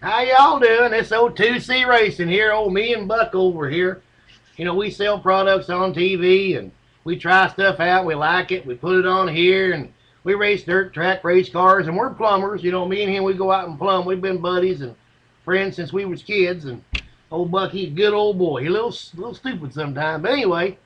How y'all doing? It's old 2C Racing here, old me and Buck over here. You know, we sell products on TV and we try stuff out. We like it. We put it on here and we race dirt track race cars and we're plumbers. You know, me and him, we go out and plumb. We've been buddies and friends since we was kids. And old Buck, he's a good old boy. He's a little, little stupid sometimes. But anyway,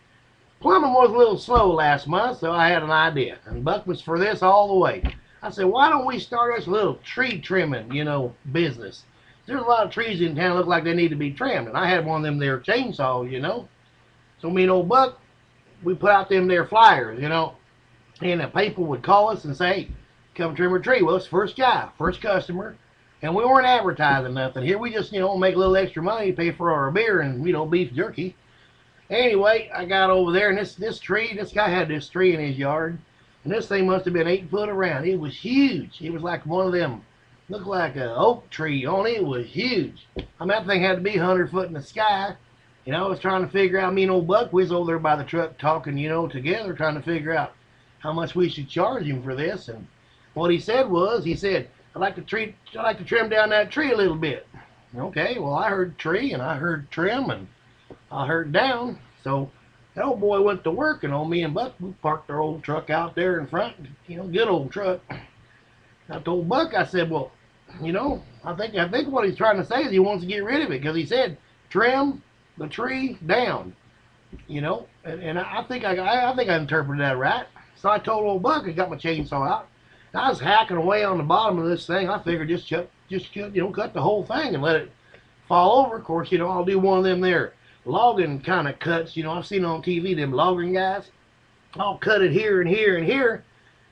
plumbing was a little slow last month, so I had an idea. And Buck was for this all the way. I said, why don't we start us a little tree trimming, you know, business? There's a lot of trees in town look like they need to be trimmed. And I had one of them there chainsaws, you know. So me and old Buck, we put out them there flyers, you know. And the people would call us and say, come trim a tree. Well, it's first guy, first customer. And we weren't advertising nothing. Here we just, you know, make a little extra money, pay for our beer and, you know, beef jerky. Anyway, I got over there and this, this tree, this guy had this tree in his yard. And this thing must have been eight foot around. It was huge. It was like one of them, looked like an oak tree on it. Was huge. I mean, that thing had to be 100 foot in the sky. And I was trying to figure out, me and old Buck, was over there by the truck talking, you know, together, trying to figure out how much we should charge him for this. And what he said was, he said, I'd like to treat, I'd like to trim down that tree a little bit. Okay, well, I heard tree and I heard trim and I heard down. So that old boy went to work, and old me and Buck, we parked our old truck out there in front, you know, good old truck. I told Buck, I said, well, you know, I think I think what he's trying to say is he wants to get rid of it because he said trim the tree down, you know, and, and I think I, I think I interpreted that right. So I told old Buck, I got my chainsaw out. I was hacking away on the bottom of this thing. I figured just cut, just you know, cut the whole thing and let it fall over. Of course, you know, I'll do one of them there logging kind of cuts. You know, I've seen on TV them logging guys. I'll cut it here and here and here.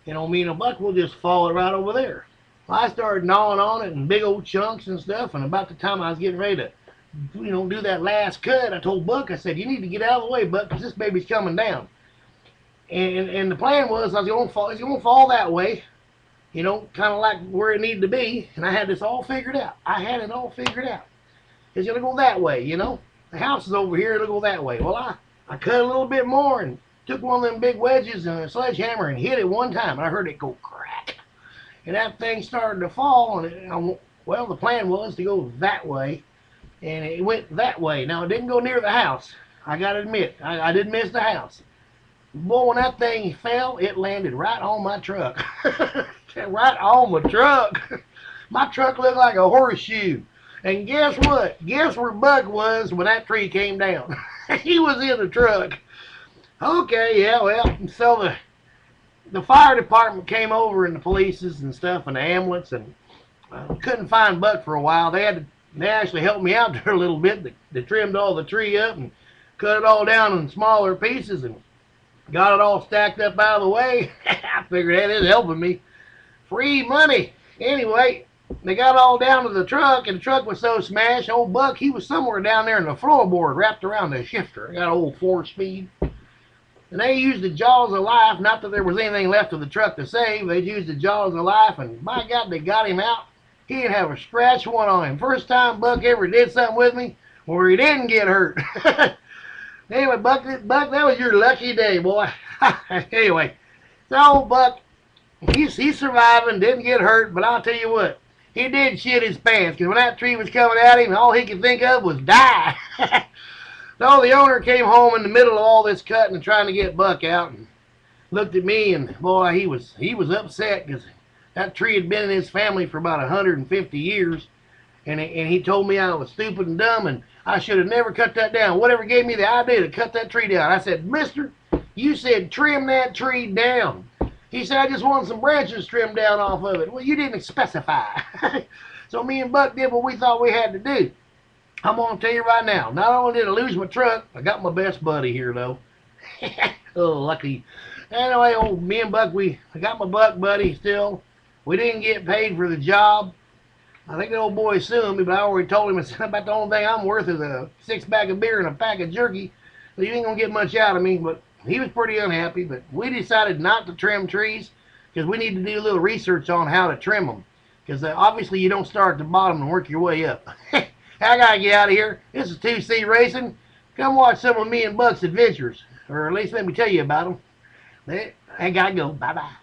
You know, me and a buck will just fall it right over there. I started gnawing on it in big old chunks and stuff. And about the time I was getting ready to, you know, do that last cut, I told Buck, I said, you need to get out of the way, Buck, because this baby's coming down. And, and the plan was I was going to fall, it's going to fall that way, you know, kind of like where it needed to be. And I had this all figured out. I had it all figured out. It's going to go that way, you know the house is over here, it'll go that way. Well, I, I cut a little bit more and took one of them big wedges and a sledgehammer and hit it one time. I heard it go crack. And that thing started to fall. And it, I, well, the plan was to go that way. And it went that way. Now, it didn't go near the house. I got to admit, I, I didn't miss the house. Boy, when that thing fell, it landed right on my truck. right on my truck. my truck looked like a horseshoe. And guess what? Guess where Buck was when that tree came down? he was in the truck. Okay, yeah, well, so the the fire department came over and the polices and stuff and the ambulance and uh, couldn't find Buck for a while. They had to, they actually helped me out there a little bit. They, they trimmed all the tree up and cut it all down in smaller pieces and got it all stacked up out of the way. I figured that is helping me. Free money. Anyway, they got all down to the truck, and the truck was so smashed, old Buck, he was somewhere down there in the floorboard wrapped around the shifter. I got old four-speed. And they used the jaws of life, not that there was anything left of the truck to save. They used the jaws of life, and by God, they got him out. He didn't have a scratch one on him. First time Buck ever did something with me where he didn't get hurt. anyway, Buck, Buck, that was your lucky day, boy. anyway, so Buck, he's, he's surviving, didn't get hurt, but I'll tell you what, he did shit his pants because when that tree was coming at him, all he could think of was die. so the owner came home in the middle of all this cutting and trying to get Buck out and looked at me and boy, he was he was upset because that tree had been in his family for about 150 years. And, and he told me I was stupid and dumb and I should have never cut that down. Whatever gave me the idea to cut that tree down. I said, Mister, you said trim that tree down. He said, I just want some branches trimmed down off of it. Well, you didn't specify. so me and Buck did what we thought we had to do. I'm going to tell you right now, not only did I lose my truck, I got my best buddy here, though. oh, lucky. Anyway, old me and Buck, we I got my Buck buddy still. We didn't get paid for the job. I think the old boy sued me, but I already told him it's about the only thing I'm worth is a six pack of beer and a pack of jerky. So you ain't gonna get much out of me, but he was pretty unhappy, but we decided not to trim trees because we need to do a little research on how to trim them. Because uh, obviously you don't start at the bottom and work your way up. I gotta get out of here. This is 2C Racing. Come watch some of me and Buck's adventures, or at least let me tell you about them. I gotta go. Bye bye.